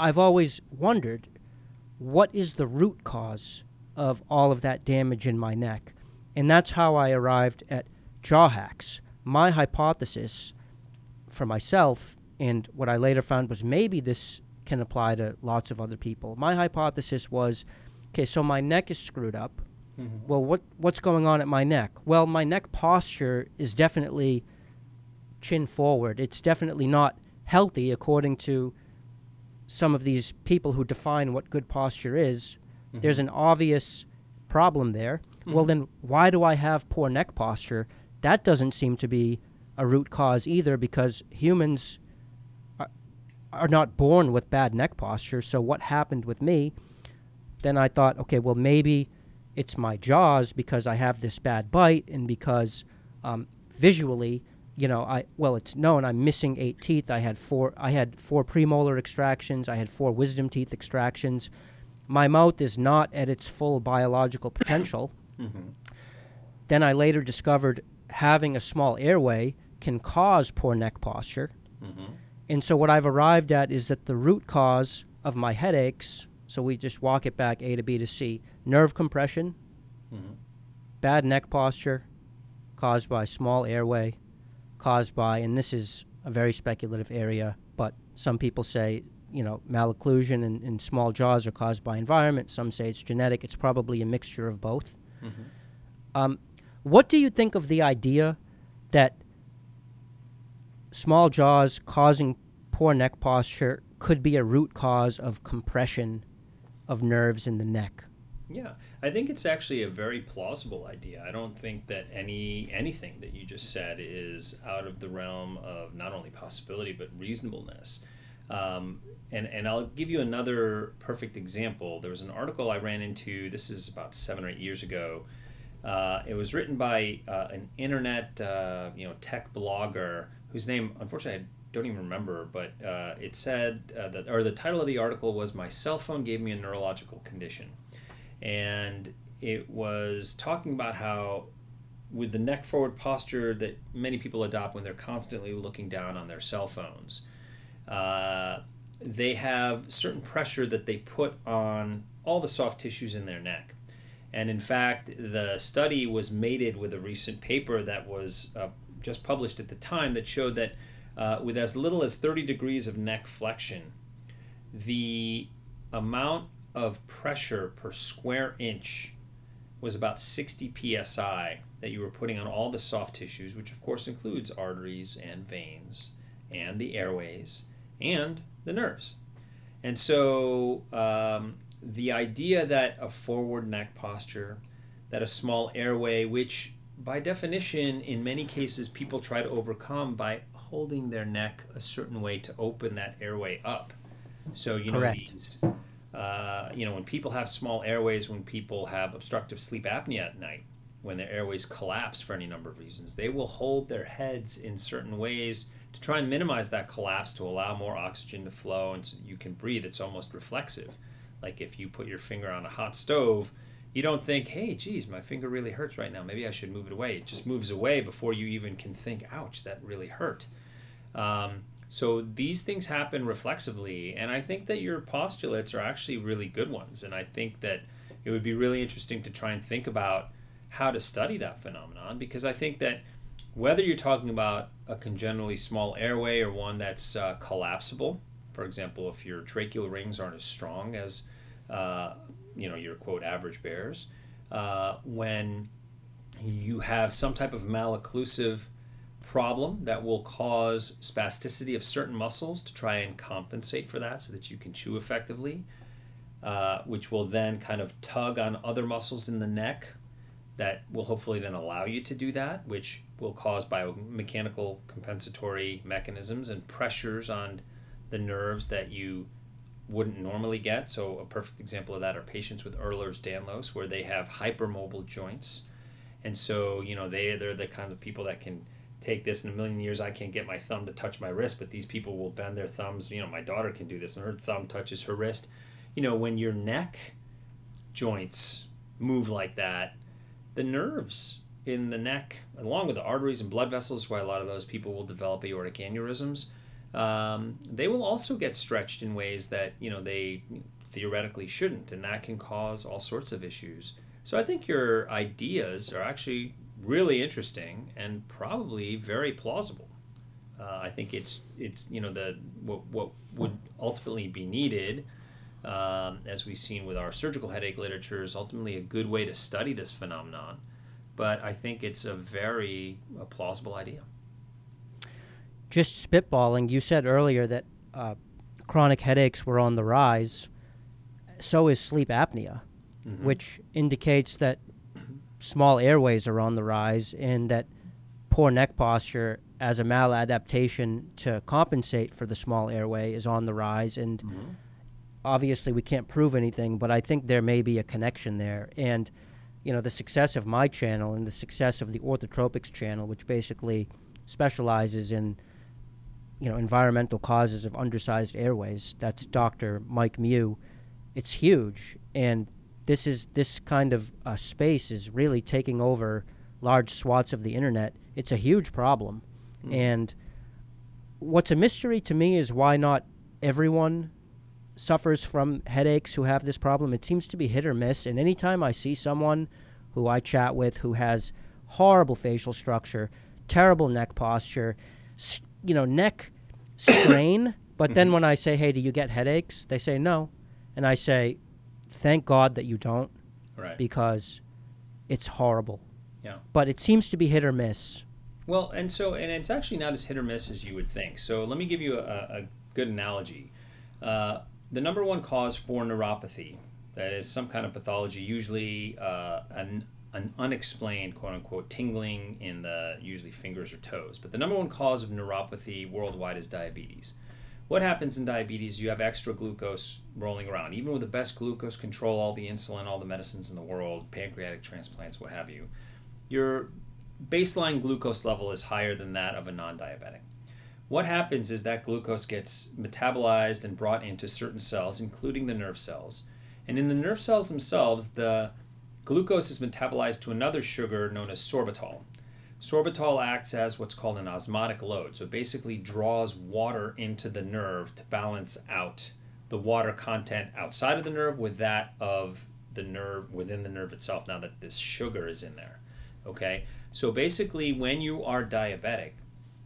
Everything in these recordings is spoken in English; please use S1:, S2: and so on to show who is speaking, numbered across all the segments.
S1: I've always wondered what is the root cause of all of that damage in my neck? And that's how I arrived at jaw hacks. My hypothesis for myself, and what I later found was maybe this can apply to lots of other people. My hypothesis was okay, so my neck is screwed up. Mm-hmm. Well, what what's going on at my neck? Well, my neck posture is definitely chin forward. It's definitely not healthy according to some of these people who define what good posture is. Mm-hmm. There's an obvious problem there. Mm-hmm. Well, then why do I have poor neck posture? That doesn't seem to be a root cause either because humans are, are not born with bad neck posture. So, what happened with me? Then I thought, okay, well, maybe it's my jaws because I have this bad bite and because um, visually, you know, I well, it's known I'm missing eight teeth. I had four. I had four premolar extractions. I had four wisdom teeth extractions. My mouth is not at its full biological potential. Mm-hmm. Then I later discovered having a small airway can cause poor neck posture. Mm-hmm. And so what I've arrived at is that the root cause of my headaches so we just walk it back A to B to C. Nerve compression, mm-hmm. bad neck posture, caused by small airway, caused by, and this is a very speculative area, but some people say, you know, malocclusion and, and small jaws are caused by environment. Some say it's genetic. It's probably a mixture of both. Mm-hmm. Um, what do you think of the idea that small jaws causing poor neck posture could be a root cause of compression of nerves in the neck.
S2: Yeah, I think it's actually a very plausible idea. I don't think that any anything that you just said is out of the realm of not only possibility but reasonableness. Um, and and I'll give you another perfect example. There was an article I ran into. This is about seven or eight years ago. Uh, it was written by uh, an internet, uh, you know, tech blogger whose name, unfortunately, I don't even remember, but uh, it said uh, that, or the title of the article was "My cell phone gave me a neurological condition," and it was talking about how, with the neck forward posture that many people adopt when they're constantly looking down on their cell phones, uh, they have certain pressure that they put on all the soft tissues in their neck. And in fact, the study was mated with a recent paper that was uh, just published at the time that showed that uh, with as little as 30 degrees of neck flexion, the amount of pressure per square inch was about 60 psi that you were putting on all the soft tissues, which of course includes arteries and veins and the airways and the nerves. And so um, the idea that a forward neck posture, that a small airway, which by definition, in many cases, people try to overcome by holding their neck a certain way to open that airway up. So you know Correct. these, uh, you know, when people have small airways, when people have obstructive sleep apnea at night, when their airways collapse for any number of reasons, they will hold their heads in certain ways to try and minimize that collapse to allow more oxygen to flow and so you can breathe. It's almost reflexive. Like if you put your finger on a hot stove, you don't think, hey, geez, my finger really hurts right now. Maybe I should move it away. It just moves away before you even can think, ouch, that really hurt. Um, so these things happen reflexively, and I think that your postulates are actually really good ones. And I think that it would be really interesting to try and think about how to study that phenomenon because I think that whether you're talking about a congenitally small airway or one that's uh, collapsible, for example, if your tracheal rings aren't as strong as uh, you know your quote average bears, uh, when you have some type of malocclusive problem that will cause spasticity of certain muscles to try and compensate for that so that you can chew effectively, uh, which will then kind of tug on other muscles in the neck that will hopefully then allow you to do that, which will cause biomechanical compensatory mechanisms and pressures on the nerves that you wouldn't normally get. So, a perfect example of that are patients with Ehlers Danlos, where they have hypermobile joints. And so, you know, they, they're the kind of people that can take this in a million years i can't get my thumb to touch my wrist but these people will bend their thumbs you know my daughter can do this and her thumb touches her wrist you know when your neck joints move like that the nerves in the neck along with the arteries and blood vessels why a lot of those people will develop aortic aneurysms um, they will also get stretched in ways that you know they theoretically shouldn't, and that can cause all sorts of issues. So I think your ideas are actually really interesting and probably very plausible. Uh, I think it's it's you know the what what would ultimately be needed, um, as we've seen with our surgical headache literature, is ultimately a good way to study this phenomenon. But I think it's a very a plausible idea.
S1: Just spitballing, you said earlier that uh, chronic headaches were on the rise. So is sleep apnea, mm-hmm. which indicates that small airways are on the rise and that poor neck posture as a maladaptation to compensate for the small airway is on the rise and mm-hmm. obviously we can't prove anything but i think there may be a connection there and you know the success of my channel and the success of the orthotropics channel which basically specializes in you know environmental causes of undersized airways that's dr mike mew it's huge and this is this kind of uh, space is really taking over large swaths of the internet. It's a huge problem, mm. and what's a mystery to me is why not everyone suffers from headaches who have this problem. It seems to be hit or miss, and anytime I see someone who I chat with who has horrible facial structure, terrible neck posture, you know, neck strain. but then mm-hmm. when I say, "Hey, do you get headaches?" they say no, and I say, thank God that you don't.
S2: Right.
S1: Because it's horrible.
S2: Yeah.
S1: But it seems to be hit or miss.
S2: Well, and so, and it's actually not as hit or miss as you would think. So let me give you a, a good analogy. Uh, the number one cause for neuropathy, that is some kind of pathology, usually uh, an, an unexplained quote unquote tingling in the usually fingers or toes. But the number one cause of neuropathy worldwide is diabetes what happens in diabetes? You have extra glucose rolling around. Even with the best glucose control, all the insulin, all the medicines in the world, pancreatic transplants, what have you, your baseline glucose level is higher than that of a non diabetic. What happens is that glucose gets metabolized and brought into certain cells, including the nerve cells. And in the nerve cells themselves, the glucose is metabolized to another sugar known as sorbitol. Sorbitol acts as what's called an osmotic load. So it basically draws water into the nerve to balance out the water content outside of the nerve with that of the nerve within the nerve itself now that this sugar is in there. Okay? So basically, when you are diabetic,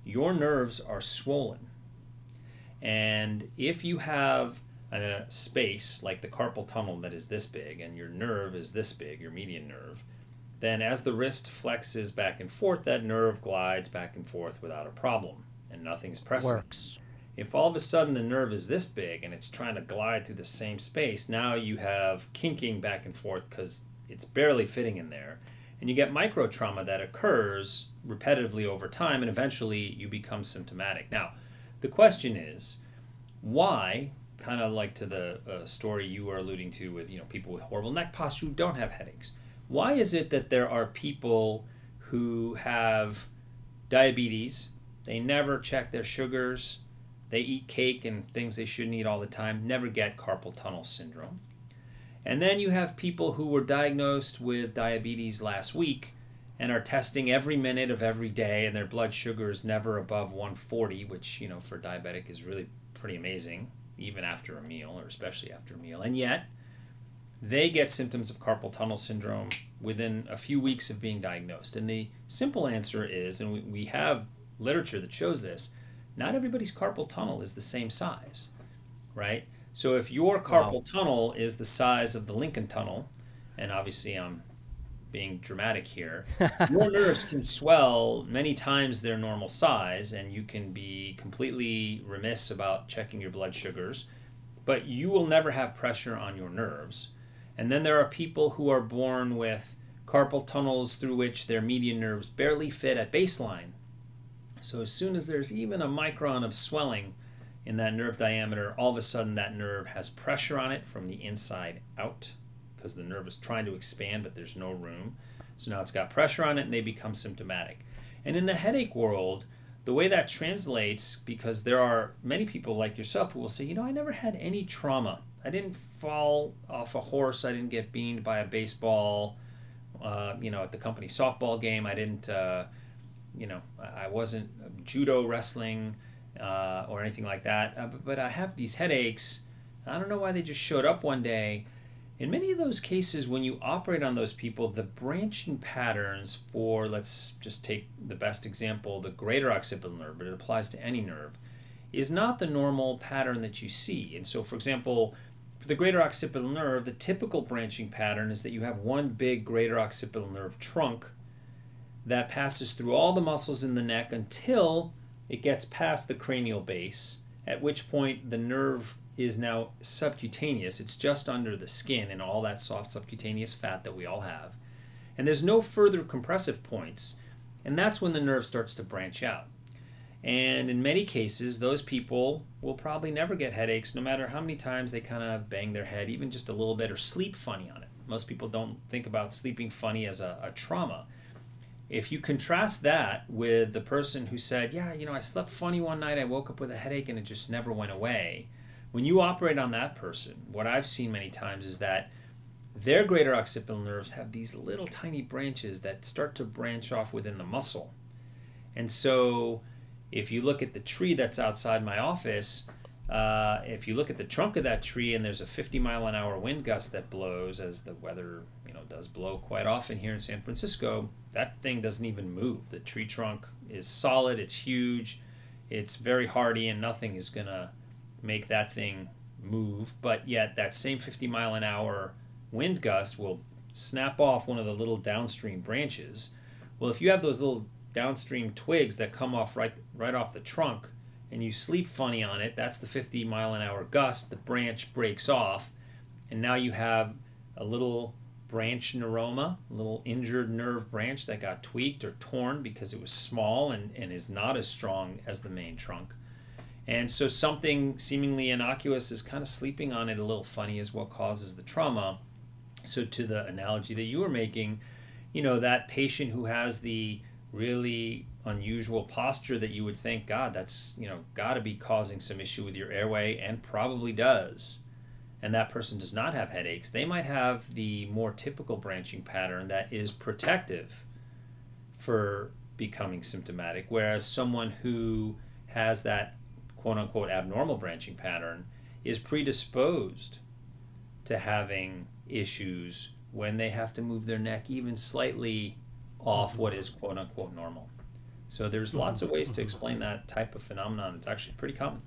S2: your nerves are swollen. And if you have a space like the carpal tunnel that is this big and your nerve is this big, your median nerve, then as the wrist flexes back and forth, that nerve glides back and forth without a problem, and nothing's pressing.
S1: Works.
S2: If all of a sudden the nerve is this big and it's trying to glide through the same space, now you have kinking back and forth because it's barely fitting in there. And you get micro trauma that occurs repetitively over time, and eventually you become symptomatic. Now, the question is why, kind of like to the uh, story you were alluding to with you know people with horrible neck posture who don't have headaches why is it that there are people who have diabetes, they never check their sugars, they eat cake and things they shouldn't eat all the time, never get carpal tunnel syndrome? And then you have people who were diagnosed with diabetes last week and are testing every minute of every day and their blood sugar is never above 140 which you know for diabetic is really pretty amazing even after a meal or especially after a meal. And yet they get symptoms of carpal tunnel syndrome within a few weeks of being diagnosed. And the simple answer is, and we, we have literature that shows this, not everybody's carpal tunnel is the same size, right? So if your carpal wow. tunnel is the size of the Lincoln Tunnel, and obviously I'm being dramatic here, your nerves can swell many times their normal size, and you can be completely remiss about checking your blood sugars, but you will never have pressure on your nerves and then there are people who are born with carpal tunnels through which their median nerves barely fit at baseline. So as soon as there's even a micron of swelling in that nerve diameter, all of a sudden that nerve has pressure on it from the inside out because the nerve is trying to expand but there's no room. So now it's got pressure on it and they become symptomatic. And in the headache world, the way that translates, because there are many people like yourself who will say, you know, I never had any trauma I didn't fall off a horse. I didn't get beamed by a baseball. Uh, you know, at the company softball game, I didn't. Uh, you know, I wasn't judo wrestling. uh, or anything like that. Uh, but, but I have these headaches. I don't know why they just showed up one day. In many of those cases, when you operate on those people, the branching patterns for, let's just take the best example, the greater occipital nerve, but it applies to any nerve, is not the normal pattern that you see. And so, for example, for the greater occipital nerve, the typical branching pattern is that you have one big greater occipital nerve trunk that passes through all the muscles in the neck until it gets past the cranial base, at which point the nerve is now subcutaneous. It's just under the skin and all that soft subcutaneous fat that we all have. And there's no further compressive points, and that's when the nerve starts to branch out. And in many cases, those people will probably never get headaches no matter how many times they kind of bang their head, even just a little bit, or sleep funny on it. Most people don't think about sleeping funny as a, a trauma. If you contrast that with the person who said, Yeah, you know, I slept funny one night, I woke up with a headache, and it just never went away. When you operate on that person, what I've seen many times is that their greater occipital nerves have these little tiny branches that start to branch off within the muscle. And so, if you look at the tree that's outside my office, uh, if you look at the trunk of that tree and there's a 50 mile an hour wind gust that blows, as the weather you know does blow quite often here in San Francisco, that thing doesn't even move. The tree trunk is solid, it's huge, it's very hardy, and nothing is gonna make that thing move. But yet, that same 50 mile an hour wind gust will snap off one of the little downstream branches. Well, if you have those little downstream twigs that come off right right off the trunk and you sleep funny on it, that's the 50 mile an hour gust. The branch breaks off, and now you have a little branch neuroma, a little injured nerve branch that got tweaked or torn because it was small and, and is not as strong as the main trunk. And so something seemingly innocuous is kind of sleeping on it a little funny is what causes the trauma. So to the analogy that you were making, you know, that patient who has the really unusual posture that you would think, God, that's, you know, got to be causing some issue with your airway and probably does. And that person does not have headaches. They might have the more typical branching pattern that is protective for becoming symptomatic, whereas someone who has that quote unquote abnormal branching pattern is predisposed to having issues when they have to move their neck even slightly off what is quote unquote normal. So there's lots of ways to explain that type of phenomenon. It's actually pretty common.